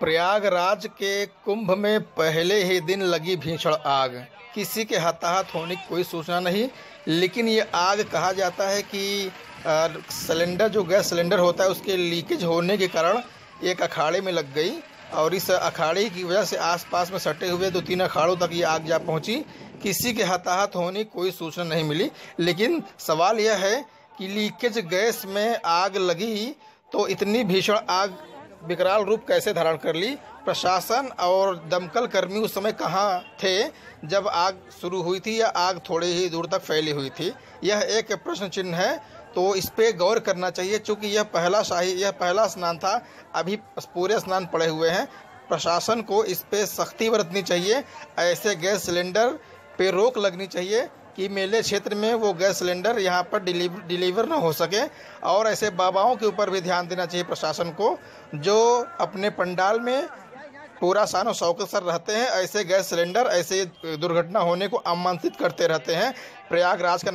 प्रयागराज के कुंभ में पहले ही दिन लगी भीषण आग। किसी के हताहत होने की कोई सूचना नहीं, लेकिन ये आग कहा जाता है कि सिलेंडर, जो गैस सिलेंडर होता है, उसके लीकेज होने के कारण एक अखाड़े में लग गई और इस अखाड़े की वजह से आसपास में सटे हुए दो तीन अखाड़ों तक ये आग जा पहुँची। किसी के हताहत होने की कोई सूचना नहीं मिली, लेकिन सवाल यह है कि लीकेज गैस में आग लगी तो इतनी भीषण आग विकराल रूप कैसे धारण कर ली? प्रशासन और दमकल कर्मी उस समय कहाँ थे? जब आग शुरू हुई थी या आग थोड़ी ही दूर तक फैली हुई थी? यह एक प्रश्न चिन्ह है तो इस पे गौर करना चाहिए। क्योंकि यह पहला शाही, यह पहला स्नान था, अभी पूरे स्नान पड़े हुए हैं। प्रशासन को इस पर सख्ती बरतनी चाहिए। ऐसे गैस सिलेंडर पे रोक लगनी चाहिए। कि मेले क्षेत्र में वो गैस सिलेंडर यहाँ पर डिलीवर डिलीवर ना हो सके। और ऐसे बाबाओं के ऊपर भी ध्यान देना चाहिए प्रशासन को, जो अपने पंडाल में पूरा सानो शौकत सर रहते हैं, ऐसे गैस सिलेंडर, ऐसे दुर्घटना होने को आमंत्रित करते रहते हैं। प्रयागराज का